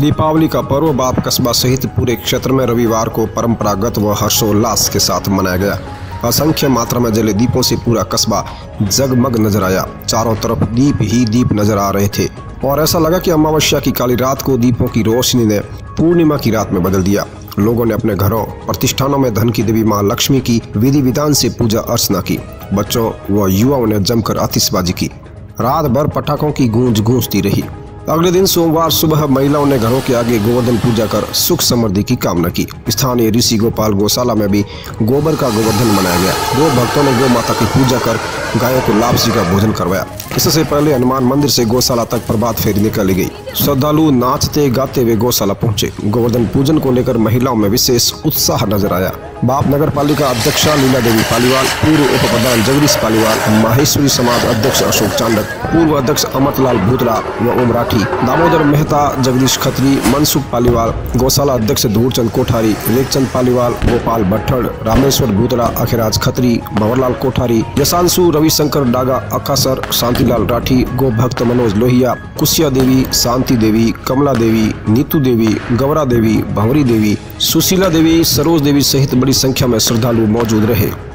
दीपावली का पर्व बाप कस्बा सहित पूरे क्षेत्र में रविवार को परंपरागत व हर्षोल्लास के साथ मनाया गया। असंख्य मात्रा में जले दीपों से पूरा कस्बा जगमग नज़र आया। चारों तरफ़ दीप ही दीप नज़र आ रहे थे और ऐसा लगा कि अमावस्या की काली रात को दीपों की रोशनी ने पूर्णिमा की रात में बदल दिया। लोगों ने अपने घरों, प्रतिष्ठानों में धन की देवी माँ लक्ष्मी की विधि विधान से पूजा अर्चना की। बच्चों व युवाओं ने जमकर आतिशबाजी की। रात भर पटाखों की गूंज गूंजती रही। अगले दिन सोमवार सुबह महिलाओं ने घरों के आगे गोवर्धन पूजा कर सुख समृद्धि की कामना की। स्थानीय ऋषि गोपाल गौशाला में भी गोबर का गोवर्धन मनाया गया। गो भक्तों ने गौ माता की पूजा कर गायों को लापसी का भोजन करवाया। इससे पहले हनुमान मंदिर से गौशाला तक प्रभात फेरी निकाली गई। श्रद्धालु नाचते गाते हुए गौशाला पहुँचे। गोवर्धन पूजन को लेकर महिलाओं में विशेष उत्साह नज़र आया। बाप नगर पालिका अध्यक्ष लीला देवी पालीवाल, पूर्व उप प्रधान जगदीश पालीवाल, माहेश्वरी समाज अध्यक्ष अशोक चांडक पूर्व अध्यक्ष अमरलाल भूतला व ओम राठी, दामोदर मेहता, जगदीश खत्री, मनसुख पालीवाल, गौशाला अध्यक्ष धूरचंद कोठारी रेखचंद पालीवाल, गोपाल भट्टड़, रामेश्वर भूतला, अखिराज खत्री, भंवरलाल कोठारी, यशांशु रविशंकर डागा अकासर शांतिलाल राठी गो भक्त मनोज लोहिया कुशिया देवी, शांति देवी, कमला देवी, नीतू देवी गौरा देवी, भंवरी देवी, सुशीला देवी, सरोज देवी सहित बड़ी संख्या में श्रद्धालु मौजूद रहे।